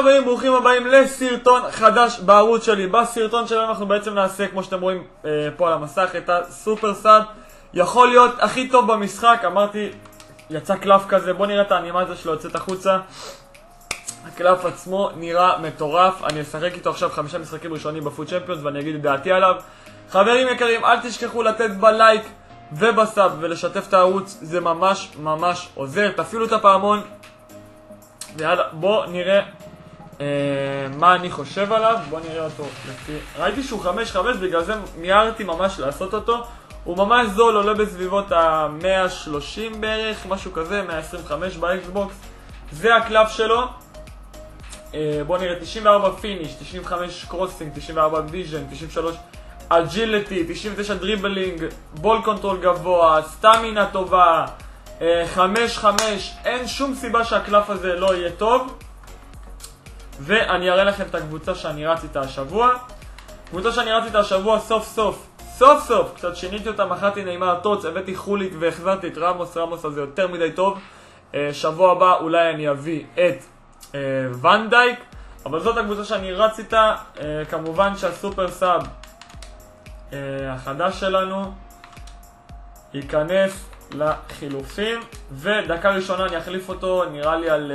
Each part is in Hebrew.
חברים, ברוכים הבאים לסרטון חדש בערוץ שלי. בסרטון שלנו אנחנו בעצם נעשה, כמו שאתם רואים אה, פה על המסך, את ה super sub. יכול להיות הכי טוב במשחק, אמרתי, יצא קלף כזה, בואו נראה את האנימציה שלו יוצאת החוצה. הקלף עצמו נראה מטורף, אני אשחק איתו עכשיו חמישה משחקים ראשונים ב FUT Champions ואני אגיד את דעתי עליו. חברים יקרים, אל תשכחו לתת בלייק וב sub ולשתף את הערוץ, זה ממש ממש עוזר. תפעילו את הפעמון, ויאללה, בוא נראה אה, מה אני חושב עליו, בוא נראה אותו לפי... ראיתי שהוא 5-5, בגלל זה מיהרתי ממש לעשות אותו. הוא ממש זול, עולה בסביבות ה-130 בערך, משהו כזה, 125 באקסבוקס. זה הקלף שלו. אה, בוא נראה, 94 finish, 95 crossing, 94 vision, 93 agility, 99 dribbling, ball control גבוה, סטמינה טובה, 5-5, אין שום סיבה שהקלף הזה לא יהיה טוב. ואני אראה לכם את הקבוצה שאני רץ איתה השבוע. קבוצה שאני רץ איתה השבוע סוף סוף, סוף סוף, קצת שיניתי אותה, מכרתי נעימה טוץ, הבאתי חולית והחזרתי את רמוס, רמוס הזה יותר מדי טוב. שבוע הבא אולי אני אביא את ונדייק, אבל זאת הקבוצה שאני רץ איתה. כמובן שהסופר סאב החדש שלנו ייכנס לחילופים, ודקה ראשונה אני אחליף אותו, נראה לי על...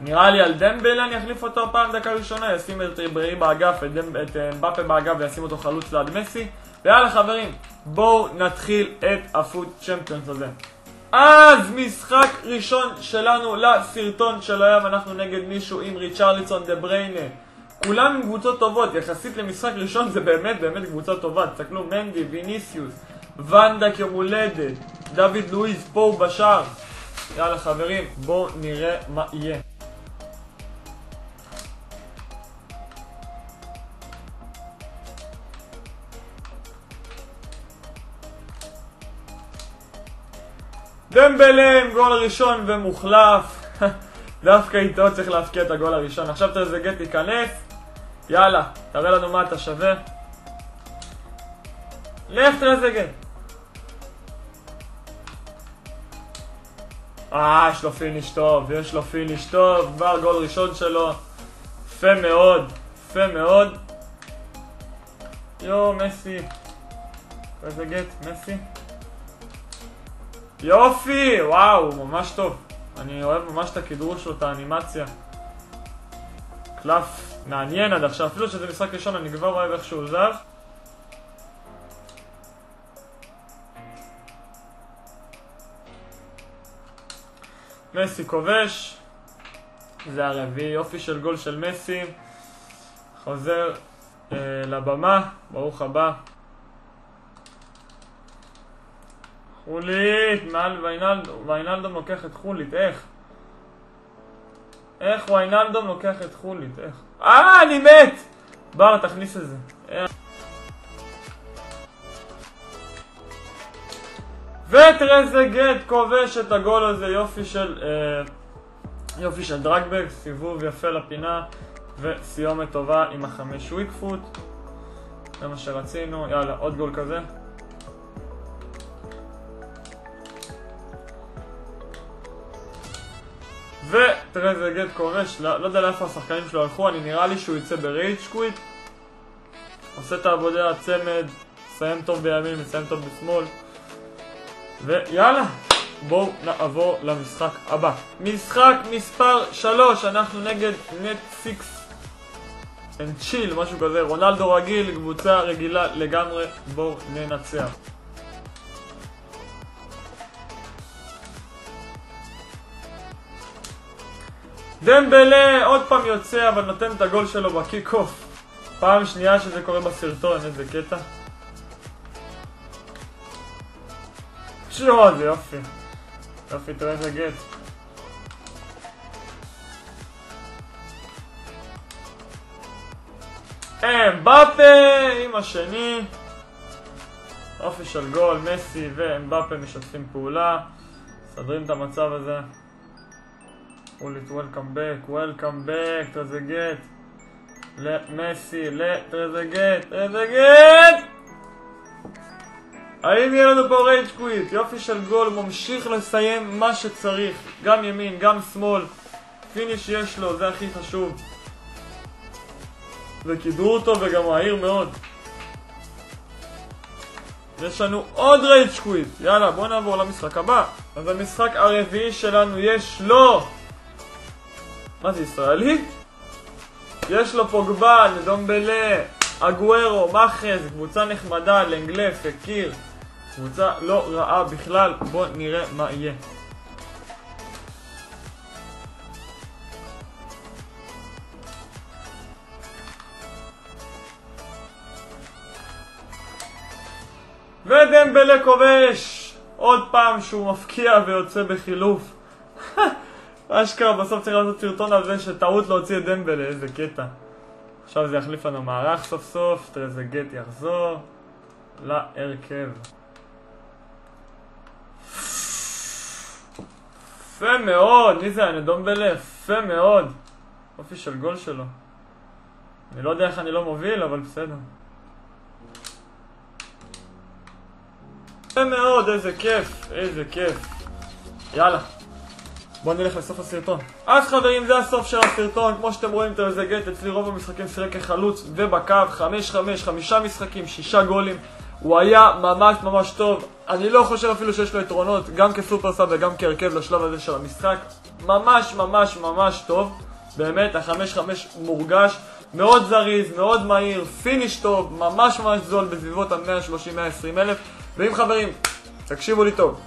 נראה לי על דמבלה אני אחליף אותו הפעם דקה ראשונה, ישים את ריברי באגף, את, דמב, את אמבפה באגף וישים אותו חלוץ ליד מסי. ויאללה חברים, בואו נתחיל את ה FUT Champions הזה. אז משחק ראשון שלנו לסרטון של היום, אנחנו נגד מישהו עם ריצ'רליצון דה בריינה. כולם עם קבוצות טובות, יחסית למשחק ראשון זה באמת באמת קבוצה טובה. תסתכלו, מנדי, ויניסיוס, ונדק יום הולדת, דוד לואיז פה בשער. יאללה חברים, בואו נראה מה יהיה. דמבלה עם גול ראשון ומוחלף. דווקא איתו צריך להבקיע את הגול הראשון. עכשיו טרזגט ייכנס. יאללה, תראה לנו מה אתה שווה. לך טרזגט אה, יש לו finish טוב, יש לו finish טוב. כבר גול ראשון שלו. יפה מאוד, יפה מאוד. יואו, מסי. טרזגט, מסי יופי! וואו, ממש טוב. אני אוהב ממש את הכדרור שלו, את האנימציה. קלף מעניין עד עכשיו, אפילו שזה משחק ראשון, אני כבר אוהב איך שהוא זז. מסי כובש. זה הרביעי, יופי של גול של מסי. חוזר אה, לבמה, ברוך הבא. חולית, מעל ויינלדום לוקח את חולית, איך? איך ויינלדום לוקח את חולית, איך? אה, אני מת! בר, תכניס את זה. וטרזגט כובש את הגול הזה, יופי של... אה, יופי של דרגבג, סיבוב יפה לפינה וסיומת טובה עם החמש וויקפוט זה מה שרצינו, יאללה, עוד גול כזה וטרזגט כובש, לא, לא יודע לאיפה השחקנים שלו הלכו, אני נראה לי שהוא יצא ב rage quit. עושה את העבודה הצמד, מסיים טוב בימין, מסיים טוב בשמאל. ויאללה, בואו נעבור למשחק הבא. משחק מספר 3, אנחנו נגד Netflix and chill, משהו כזה, רונלדו רגיל, קבוצה רגילה לגמרי, בואו ננצח דמבלה עוד פעם יוצא אבל נותן את הגול שלו ב kick off. פעם שנייה שזה קורה בסרטון, איזה קטע. שואו, זה יופי. יופי, תראה איזה גט. אמבפה עם השני. יופי של גול, מסי ואמבפה משתפים פעולה. מסדרים את המצב הזה חולית, וולקאם בק, וולקאם בק, טרזגט למסי, לטרזגט, טרזגט! האם יהיה לנו פה rage quit? יופי של גול, ממשיך לסיים מה שצריך גם ימין, גם שמאל finish יש לו, זה הכי חשוב. וכדרור טוב וגם מהיר מאוד. יש לנו עוד rage quit. יאללה, בואו נעבור למשחק הבא. אז המשחק הרביעי שלנו יש לו... מה זה, ישראלי? יש לו פוגבה, נדומבלה, אגוארו, מאחז, קבוצה נחמדה, לנגלה, פקיר. קבוצה לא רעה בכלל, בואו נראה מה יהיה. ודמבלה כובש! עוד פעם שהוא מפקיע ויוצא בחילוף. אשכרה בסוף צריך לעשות סרטון על זה שטעות להוציא את דמבלה, איזה קטע. עכשיו זה יחליף לנו מערך סוף סוף, טרזגט יחזור להרכב. יפה מאוד, מי זה היה נדומבלה? יפה מאוד. אופי של גול שלו. אני לא יודע איך אני לא מוביל, אבל בסדר. יפה מאוד, איזה כיף, איזה כיף. יאללה, בואו נלך לסוף הסרטון. אז חברים, זה הסוף של הסרטון. כמו שאתם רואים, טרזגה אצלי רוב המשחקים שיחק כחלוץ ובקו, 5-5, חמישה משחקים, שישה גולים. הוא היה ממש ממש טוב. אני לא חושב אפילו שיש לו יתרונות, גם כ super sub וגם כהרכב לשלב הזה של המשחק. ממש ממש ממש טוב. באמת, החמש חמש מורגש. מאוד זריז, מאוד מהיר, finish טוב, ממש ממש זול בסביבות ה-130-120 אלף. ואם חברים, תקשיבו לי טוב,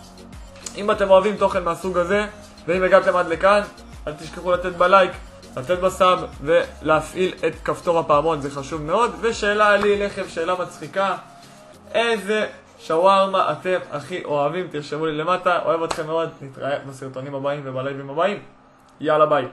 אם אתם אוהבים תוכן מהסוג הזה, ואם הגעתם עד לכאן, אל תשכחו לתת בלייק, לתת בסאב ולהפעיל את כפתור הפעמון, זה חשוב מאוד. ושאלה לי אליכם, שאלה מצחיקה, איזה שווארמה אתם הכי אוהבים? תרשמו לי למטה, אוהב אתכם מאוד, נתראה בסרטונים הבאים ובלייבים הבאים. יאללה ביי.